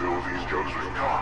fill these jugs with cotton.